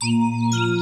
Música